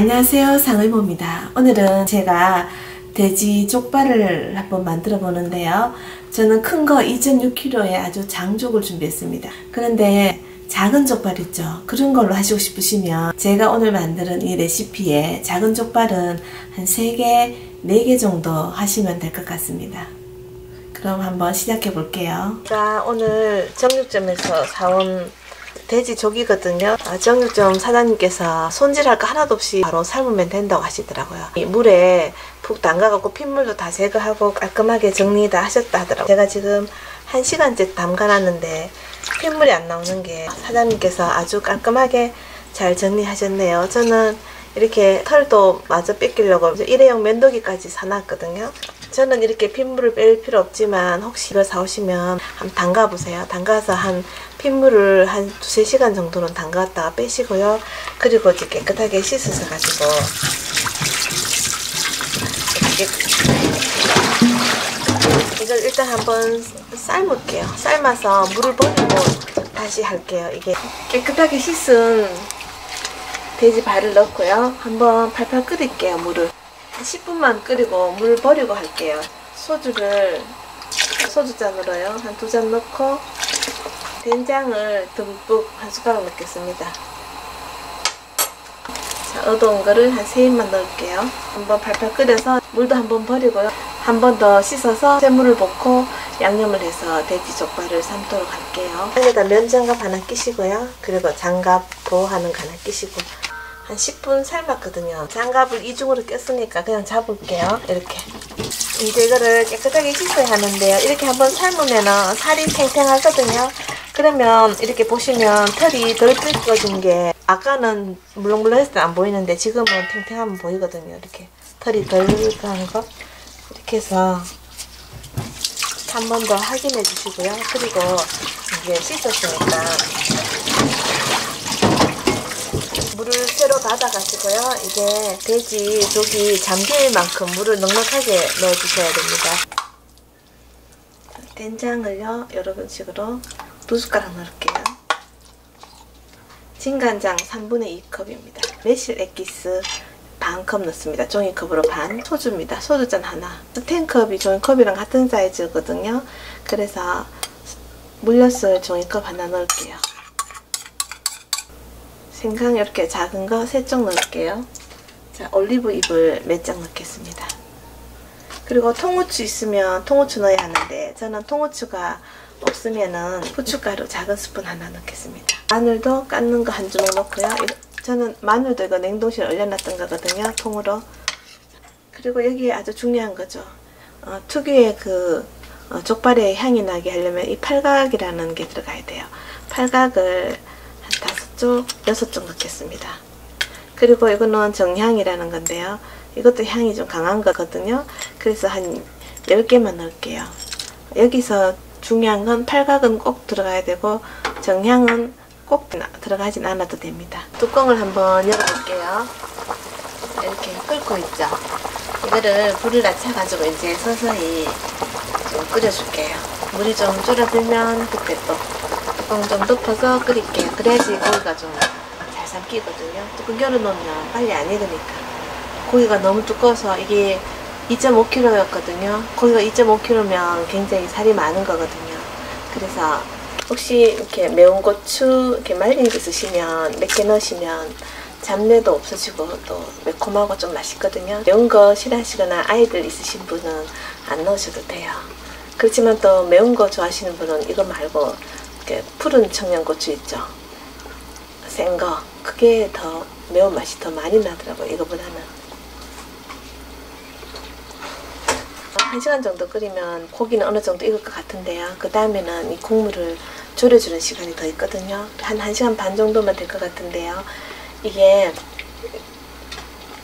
안녕하세요. 상의모입니다. 오늘은 제가 돼지 족발을 한번 만들어 보는데요. 저는 큰 거 2.6kg의 아주 장족을 준비했습니다. 그런데 작은 족발 있죠. 그런 걸로 하시고 싶으시면 제가 오늘 만드는 이 레시피에 작은 족발은 한 3개 4개 정도 하시면 될 것 같습니다. 그럼 한번 시작해 볼게요. 자 오늘 정육점에서 사온 돼지 조기거든요. 아, 정육점 사장님께서 손질할 거 하나도 없이 바로 삶으면 된다고 하시더라고요. 이 물에 푹 담가갖고 핏물도 다 제거하고 깔끔하게 정리 다 하셨다 하더라고요. 제가 지금 한 시간째 담가놨는데 핏물이 안 나오는 게 사장님께서 아주 깔끔하게 잘 정리하셨네요. 저는 이렇게 털도 마저 뺏기려고 일회용 면도기까지 사놨거든요. 저는 이렇게 핏물을 뺄 필요 없지만 혹시 이걸 사오시면 한번 담가보세요. 담가서 한 핏물을 한 두세 시간 정도는 담갔다가 빼시고요. 그리고 이제 깨끗하게 씻어서 가지고 이걸 일단 한번 삶을게요. 삶아서 물을 버리고 다시 할게요. 이게 깨끗하게 씻은 돼지 발을 넣고요. 한번 팔팔 끓일게요. 물을. 10분만 끓이고 물 버리고 할게요. 소주를 소주잔으로요. 한 두 잔 넣고 된장을 듬뿍 한 숟가락 넣겠습니다. 자, 얻어온 거를 한 3입만 넣을게요. 한번 팔팔 끓여서 물도 한번 버리고요. 한 번 더 씻어서 쇠물을 붓고 양념을 해서 돼지 족발을 삶도록 할게요. 여기다 면장갑 하나 끼시고요. 그리고 장갑 보호하는 거 하나 끼시고 한 10분 삶았거든요. 장갑을 이중으로 꼈으니까 그냥 잡을게요. 이렇게. 이제 이거를 깨끗하게 씻어야 하는데요. 이렇게 한번 삶으면 살이 탱탱하거든요. 그러면 이렇게 보시면 털이 덜 뜯겨진 게 아까는 물렁물렁 했을 때 안 보이는데 지금은 탱탱하면 보이거든요. 이렇게 털이 덜 가는 거. 이렇게 해서 한 번 더 확인해 주시고요. 그리고 이제 씻었으니까 물을 새로 받아가시고요. 이게 돼지 속이 잠길 만큼 물을 넉넉하게 넣어주셔야 됩니다. 된장을요. 여러 식으로 두 숟가락 넣을게요. 진간장 3분의 2컵입니다. 매실 액기스 반 컵 넣습니다. 종이컵으로 반. 소주입니다. 소주잔 하나. 스텐컵이 종이컵이랑 같은 사이즈거든요. 그래서 물엿을 종이컵 하나 넣을게요. 생강 이렇게 작은 거세쪽 넣을게요. 자, 올리브 잎을 몇 장 넣겠습니다. 그리고 통후추 있으면 통후추 넣어야 하는데 저는 통후추가 없으면은 후춧가루 작은 스푼 하나 넣겠습니다. 마늘도 깎는 거 한 주먹 넣고요. 저는 마늘도 이거 냉동실에 얼려놨던 거거든요. 통으로. 그리고 여기에 아주 중요한 거죠. 어, 특유의 그 어, 족발의 향이 나게 하려면 이 팔각이라는 게 들어가야 돼요. 팔각을 쪽, 6쪽 넣겠습니다. 그리고 이거는 정향이라는 건데요. 이것도 향이 좀 강한 거거든요. 그래서 한 10개만 넣을게요. 여기서 중요한 건 팔각은 꼭 들어가야 되고 정향은 꼭 들어가진 않아도 됩니다. 뚜껑을 한번 열어볼게요. 이렇게 끓고 있죠. 이거를 불을 낮춰가지고 이제 서서히 좀 끓여줄게요. 물이 좀 줄어들면 그때 또 뚜껑 좀 덮어서 끓일게요. 그래야지 고기가 좀 잘 삼키거든요. 뚜껑 열어놓으면 빨리 안 익으니까. 고기가 너무 두꺼워서 이게 2.5kg였거든요. 고기가 2.5kg면 굉장히 살이 많은 거거든요. 그래서 혹시 이렇게 매운 고추 이렇게 말린 게 있으시면 몇 개 넣으시면 잡내도 없어지고 또 매콤하고 좀 맛있거든요. 매운 거 싫어하시거나 아이들 있으신 분은 안 넣으셔도 돼요. 그렇지만 또 매운 거 좋아하시는 분은 이거 말고 이렇게 푸른 청양고추 있죠. 센 거. 그게 더 매운맛이 더 많이 나더라고요. 이거보다는. 한 시간 정도 끓이면 고기는 어느 정도 익을 것 같은데요. 그 다음에는 이 국물을 졸여주는 시간이 더 있거든요. 한 1시간 반 정도면 될것 같은데요. 이게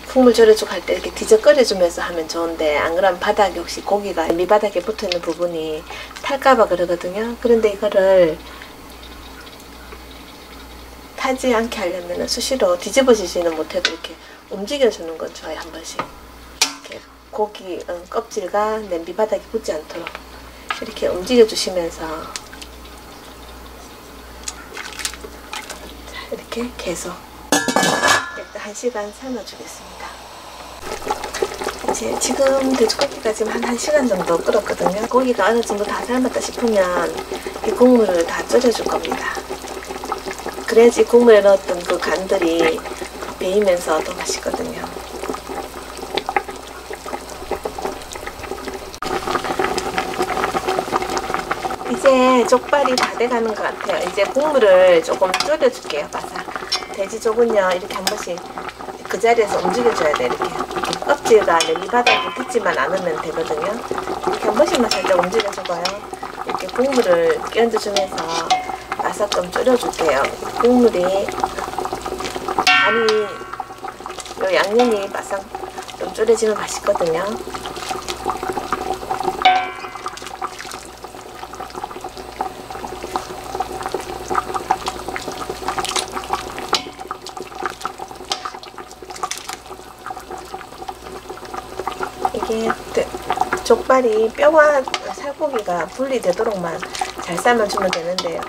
국물 졸여주고 할 때 이렇게 뒤적거려주면서 하면 좋은데 안 그러면 바닥에 혹시 고기가 밑바닥에 붙어있는 부분이 탈까봐 그러거든요. 그런데 이거를 타지 않게 하려면 수시로 뒤집어지지는 못해도 이렇게 움직여주는 건 좋아요. 한 번씩. 이렇게 고기 어, 껍질과 냄비 바닥에 붙지 않도록 이렇게 움직여주시면서 자, 이렇게 계속 1시간 삶아주겠습니다. 이제 지금 돼지고기가 지금 한 1시간 정도 끓었거든요. 고기가 어느 정도 다 삶았다 싶으면 이 국물을 다 졸여줄 겁니다. 그래야지 국물에 넣었던 그 간들이 배이면서 더 맛있거든요. 이제 족발이 다 돼가는 것 같아요. 이제 국물을 조금 졸여줄게요. 바삭. 돼지 족은요 이렇게 한 번씩 그 자리에서 움직여줘야 돼 이렇게. 껍질과 냄비 바닥에 붙지만 않으면 되거든요. 이렇게 한 번씩만 살짝 움직여주고요. 이렇게 국물을 끼얹어주면서 바삭 좀 졸여줄게요. 국물이 간이 요 양념이 바삭 좀 졸여지면 맛있거든요. 이게 돼- 족발이 뼈와 살코기가 분리되도록만 잘 삶아주면 되는데요.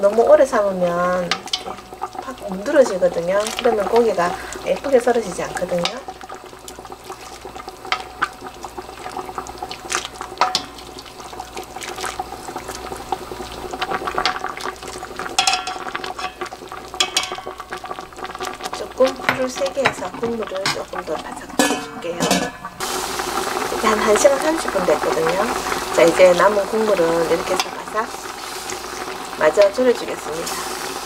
너무 오래 삶으면 팍 문드러지거든요. 그러면 고기가 예쁘게 썰어지지 않거든요. 조금 불을 세게 해서 국물을 조금 더 바삭 끓여줄게요. 한 1시간 30분 됐거든요. 자, 이제 남은 국물은 이렇게 해서 바삭 마저 졸여주겠습니다.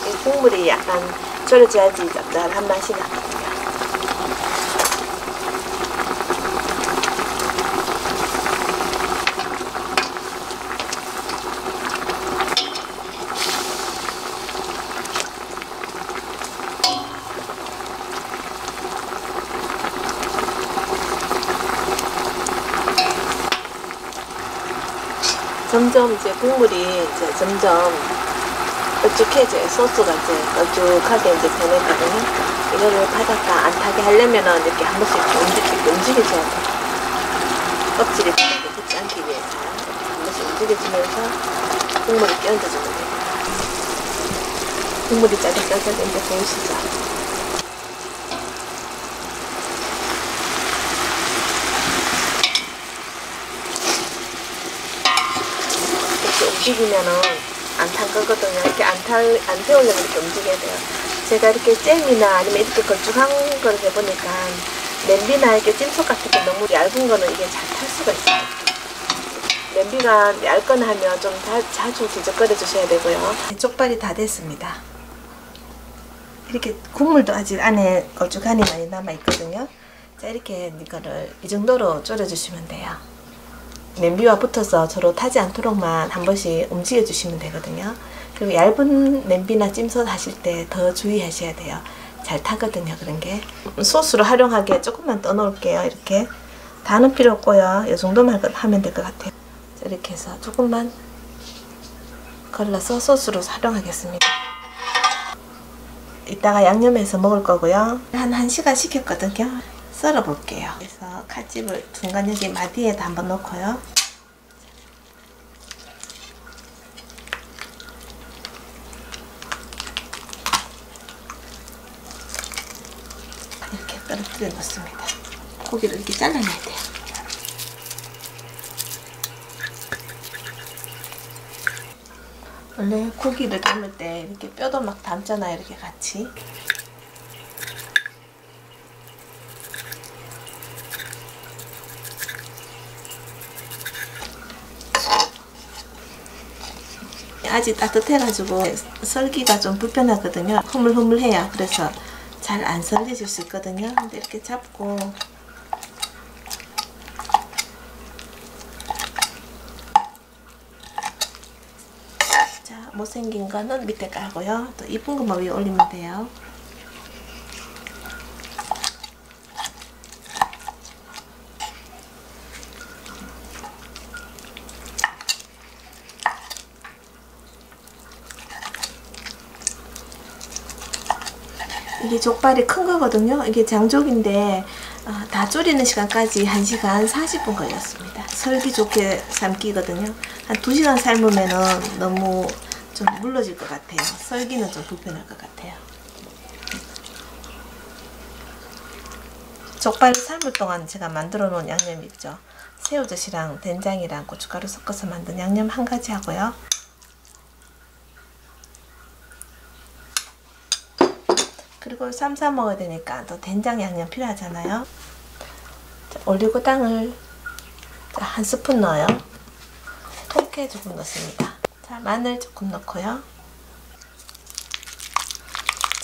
이 국물이 약간 졸여져야지 짭짤한 맛이 나거든요. 점점 이제 국물이 이제 점점 걸쭉해져요. 소스가 이제 걸쭉하게 이제 변했거든요. 이거를 바닥가 안 타게 하려면은 이렇게 한 번씩 이렇게 움직, 움직여줘야 돼요. 껍질이 붙지 않기 위해서 한 번씩 움직여주면서 국물을 끼얹어주면 돼요. 국물이 짜잘짜잘 이제 보이시죠? 이렇게 움직이면은 안탄 거거든요. 이렇게 안 탈, 안 태우려면 이렇게 움직여야 돼요. 제가 이렇게 잼이나 아니면 이렇게 걸쭉한 걸 해보니까 냄비나 이렇게 찜속 같은 게 너무 얇은 거는 이게 잘 탈 수가 있어요. 냄비가 얇거나 하면 좀 자, 자주 뒤적거려 주셔야 되고요. 족발이 다 됐습니다. 이렇게 국물도 아직 안에 걸쭉하니 많이 남아 있거든요. 자 이렇게 이거를 이 정도로 졸여 주시면 돼요. 냄비와 붙어서 서로 타지 않도록만 한 번씩 움직여 주시면 되거든요. 그리고 얇은 냄비나 찜솥 하실 때 더 주의하셔야 돼요. 잘 타거든요, 그런 게. 소스로 활용하기에 조금만 떠놓을게요, 이렇게. 다는 필요 없고요. 이 정도만 하면 될 것 같아요. 자, 이렇게 해서 조금만 걸러서 소스로 활용하겠습니다. 이따가 양념해서 먹을 거고요. 한 1시간 식혔거든요. 썰어 볼게요. 그래서 칼집을 중간 여기 마디에다 한번 넣고요. 이렇게 떨어뜨려 놓습니다. 고기를 이렇게 잘라내야 돼요. 원래 고기를 담을 때 이렇게 뼈도 막 담잖아요. 이렇게 같이. 아직 따뜻해가지고 썰기가 좀 불편하거든요. 흐물흐물해요. 그래서 잘 안 썰려질 수 있거든요. 근데 이렇게 잡고 자 못생긴 거는 밑에 깔고요. 또 이쁜 것만 위에 올리면 돼요. 이게 족발이 큰 거거든요. 이게 장족인데 어, 다 졸이는 시간까지 1시간 40분 걸렸습니다. 설기 좋게 삶기거든요. 한 2시간 삶으면 너무 좀 물러질 것 같아요. 설기는 좀 불편할 것 같아요. 족발 삶을 동안 제가 만들어 놓은 양념 있죠. 새우젓이랑 된장이랑 고춧가루 섞어서 만든 양념 한 가지 하고요. 그리고 쌈싸 먹어야 되니까 또 된장 양념 필요하잖아요. 자, 올리고당을 자, 한 스푼 넣어요. 통깨 조금 넣습니다. 자, 마늘 조금 넣고요.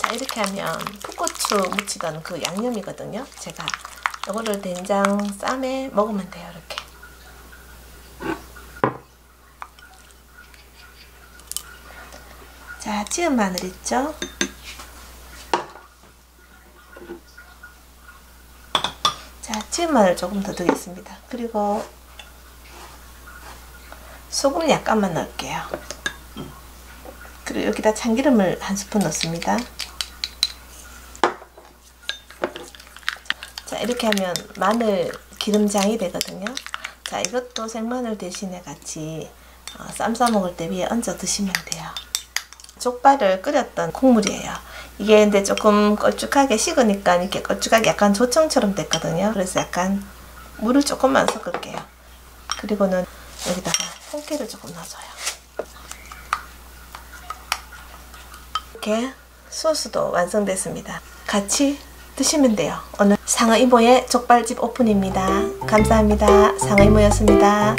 자, 이렇게 하면 풋고추 무치던 그 양념이거든요. 제가 이거를 된장 쌈에 먹으면 돼요. 이렇게. 자, 찌은 마늘 있죠? 마늘 조금 더 넣겠습니다. 그리고 소금을 약간만 넣을게요. 그리고 여기다 참기름을 한 스푼 넣습니다. 자, 이렇게 하면 마늘 기름장이 되거든요. 자, 이것도 생마늘 대신에 같이 어, 쌈싸 먹을 때 위에 얹어 드시면 돼요. 족발을 끓였던 국물이에요. 이게 근데 조금 걸쭉하게 식으니까 이렇게 걸쭉하게 약간 조청처럼 됐거든요. 그래서 약간 물을 조금만 섞을게요. 그리고는 여기다가 통깨를 조금 넣어줘요. 이렇게 소스도 완성됐습니다. 같이 드시면 돼요. 오늘 상어 이모의 족발집 오픈입니다. 감사합니다. 상어 이모였습니다.